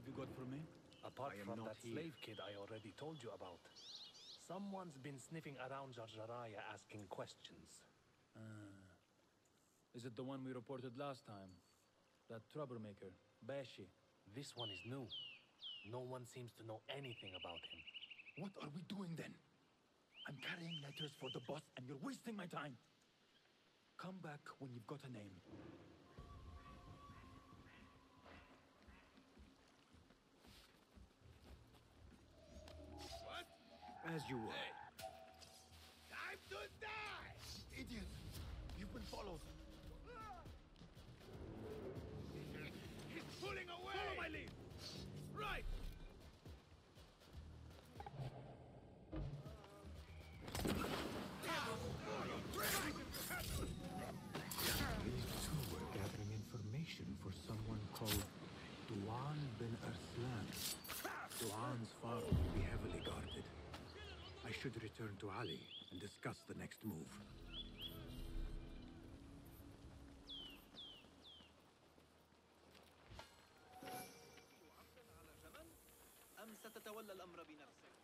have you got for me? Apart from that here. slave kid I already told you about. Someone's been sniffing around Jarjaraya asking questions. Ah. Is it the one we reported last time? That troublemaker, Bashi. This one is new. No one seems to know anything about him. What are we doing then? I'm carrying letters for the boss and you're wasting my time. Come back when you've got a name. As you will. Time to die! Idiot! You've been followed. to Ali and discuss the next move. أم ستتولى الأمر بنفسك؟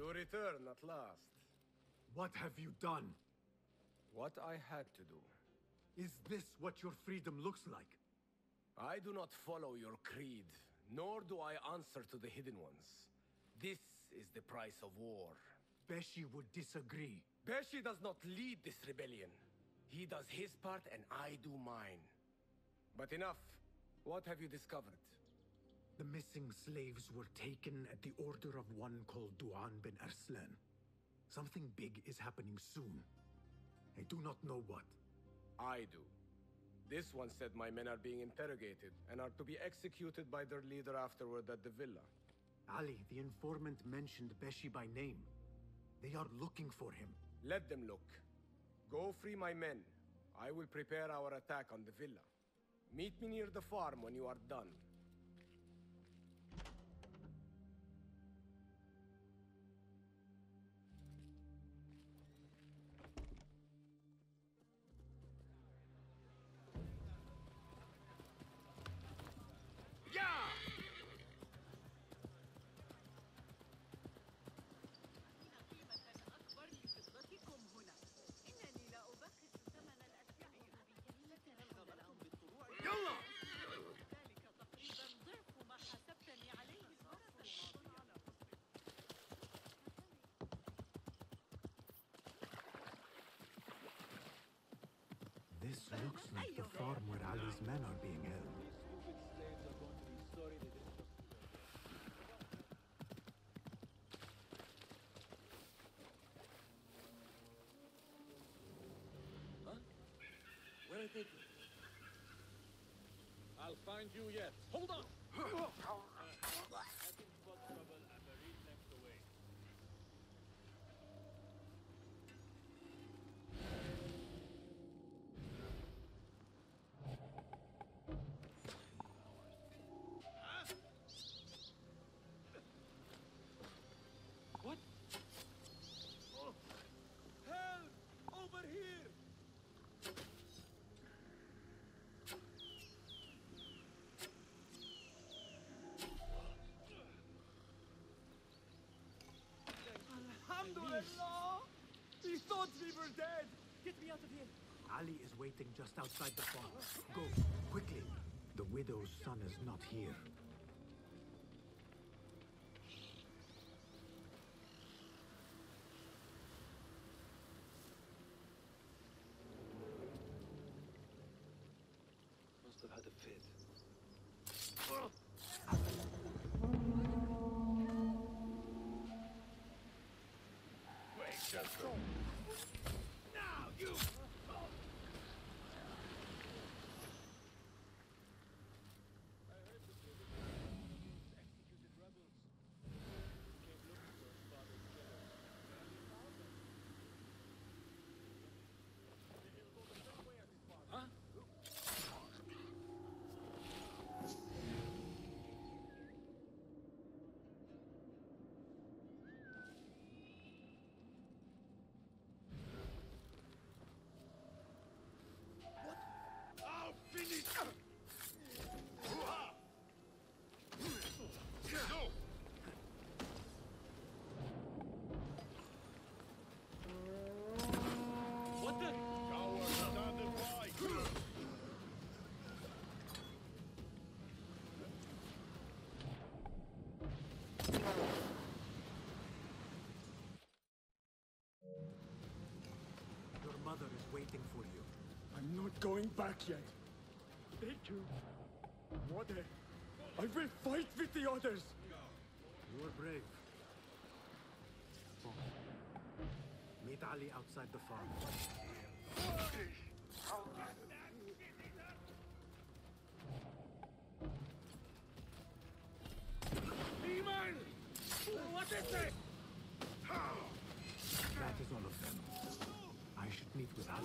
You return at last. What have you done? What I had to do. Is this what your freedom looks like? I do not follow your creed, nor do I answer to the Hidden Ones. This is the price of war. Beshi would disagree. Beshi does not lead this rebellion. He does his part and I do mine. But enough. What have you discovered? The missing slaves were taken at the order of one called Duan bin Arslan. Something big is happening soon. I do not know what. I do. This one said my men are being interrogated and are to be executed by their leader afterward at the villa. Ali, the informant mentioned Beshi by name. They are looking for him. Let them look. Go free my men. I will prepare our attack on the villa. Meet me near the farm when you are done. This looks like the farm where Ali's men are being held. Where did I'll find you yet. Hold on! Alhamdulillah! He thought we were dead! Get me out of here! Ali is waiting just outside the farm. Go, quickly. The widow's son is not here. Waiting for you. I'm not going back yet. They too. What I will fight with the others. You are brave. Go. Meet Ali outside the farm. Demon! What is it? That is all of them. I should meet with Ali.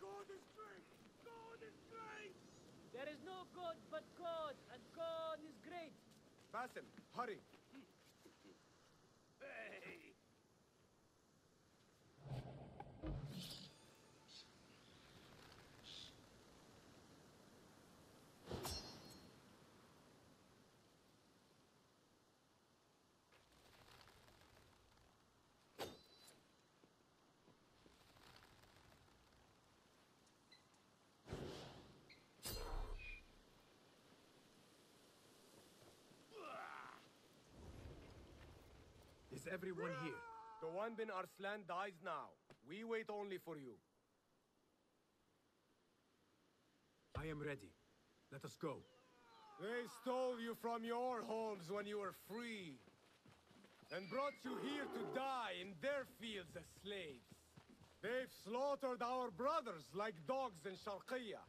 God is great! God is! There is no God but God, and God is great. Basim, hurry. Is everyone here? Doan bin Arslan dies now. We wait only for you. I am ready. Let us go. They stole you from your homes when you were free. And brought you here to die in their fields as slaves. They've slaughtered our brothers like dogs in Sharqiyya.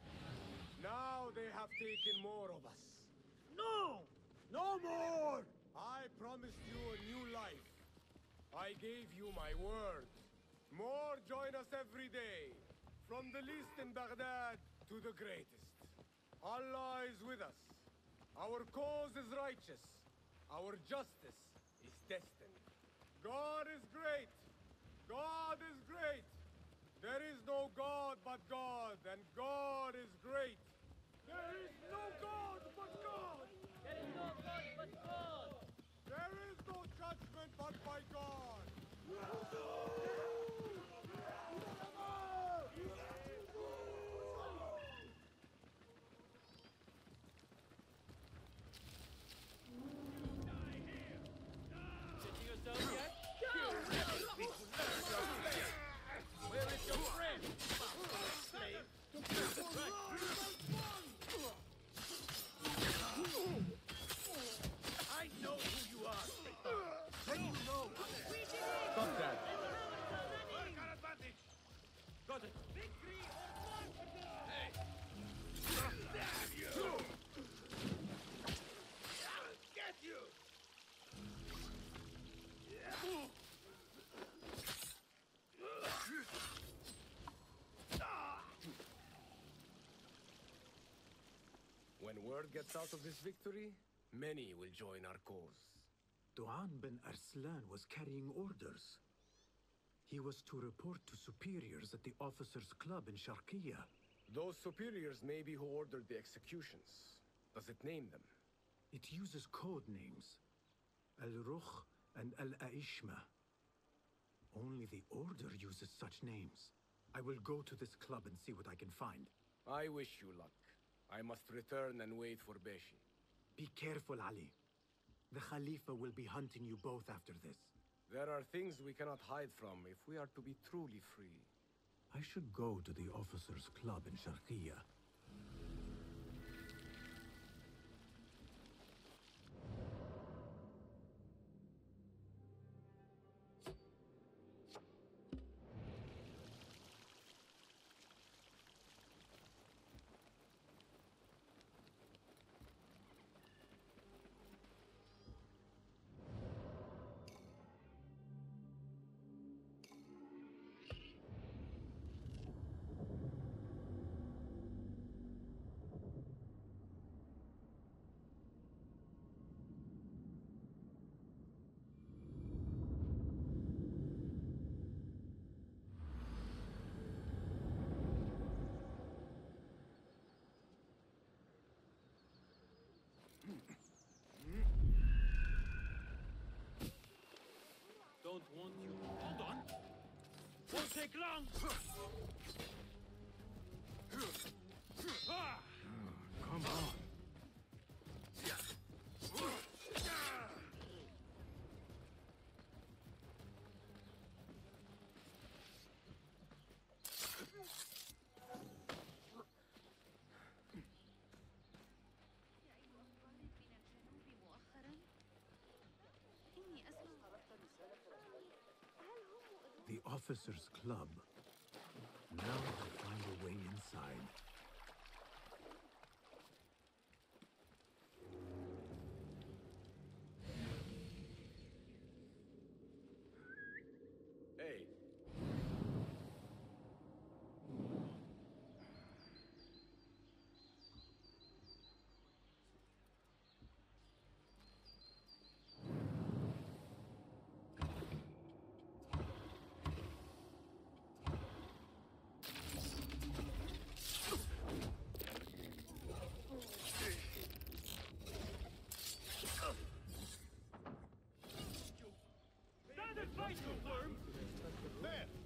Now they have taken more of us. No! No more! I promised you a new life. I gave you my word. More join us every day. From the least in Baghdad to the greatest. Allah is with us. Our cause is righteous. Our justice is destined. God is great. God is great. There is no God but God, and God is great. There is no God but God. There is no God but God. There is no judgment but by God. Setting Got it. Victory Hey. Damn you! Get you! When word gets out of this victory, many will join our cause. Duan bin Arslan was carrying orders. He was to report to superiors at the officers' club in Sharqiyya. Those superiors may be who ordered the executions. Does it name them? It uses code names. Al-Rukh and Al-Aishma. Only the Order uses such names. I will go to this club and see what I can find. I wish you luck. I must return and wait for Beshi. Be careful, Ali. The Khalifa will be hunting you both after this. There are things we cannot hide from if we are to be truly free. I should go to the officers' club in Sharqiyya. won't you? Hold on. Won't take long. Officers' club. Now to find a way inside. Hey, Fight, you worm! there!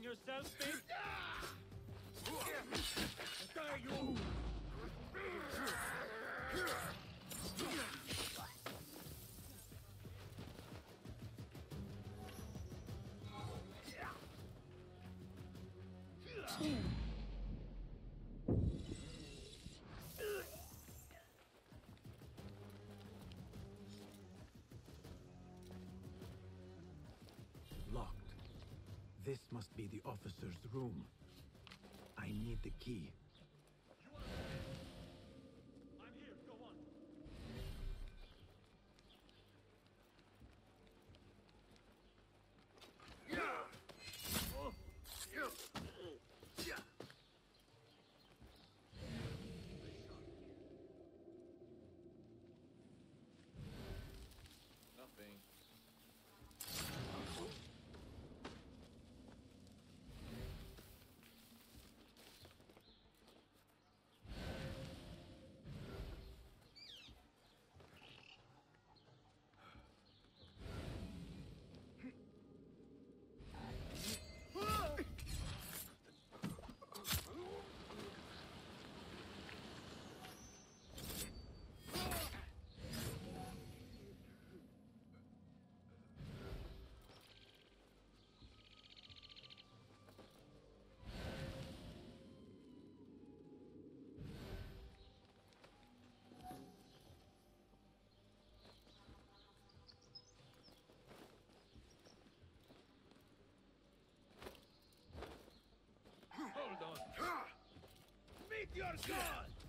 calling yourself big? Die, you! This must be the officer's room. I need the key. Meet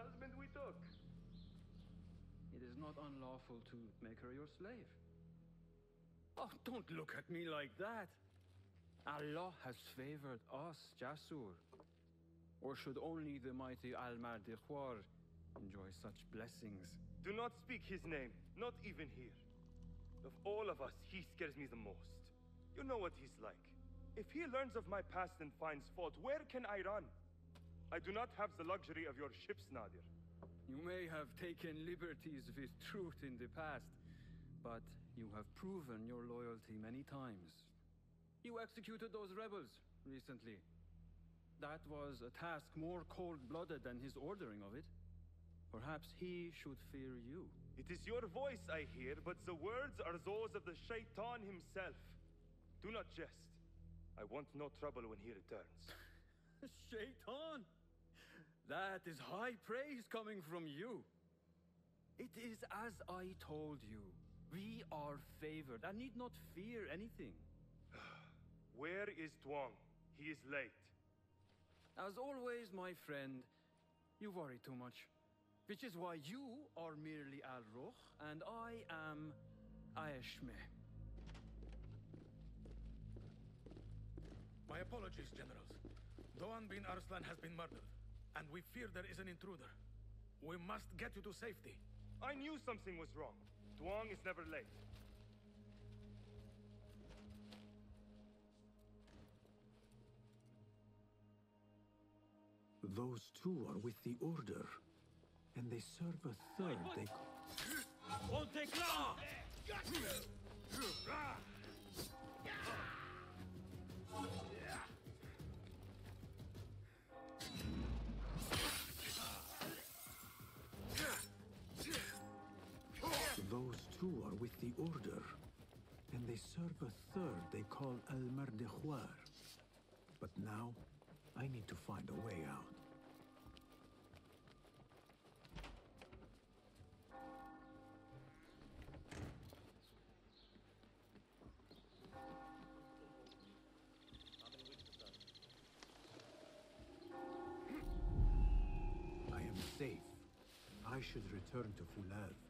husband we took? It is not unlawful to make her your slave. Oh, don't look at me like that. Allah has favored us, Jasur. Or should only the mighty Al-Mardikhwar enjoy such blessings? Do not speak his name, not even here. Of all of us, he scares me the most. You know what he's like. If he learns of my past and finds fault, where can I run? I do not have the luxury of your ships, Nadir. You may have taken liberties with truth in the past, but you have proven your loyalty many times. You executed those rebels recently. That was a task more cold-blooded than his ordering of it. Perhaps he should fear you. It is your voice I hear, but the words are those of the Shaitan himself. Do not jest. I want no trouble when he returns. Shaitan! That is high praise coming from you. It is as I told you. We are favored and need not fear anything. Where is Tuang? He is late. As always, my friend, you worry too much. Which is why you are merely Al Ruh and I am Aeshme. My apologies, generals. Doan bin Arslan has been murdered, and we fear there is an intruder. We must get you to safety. I knew something was wrong. Tuang is never late. Those two are with the Order, and they serve a third they Won't take two are with the Order, and they serve a third they call Al Mardekhwar. But now, I need to find a way out. I am safe. I should return to Fulad.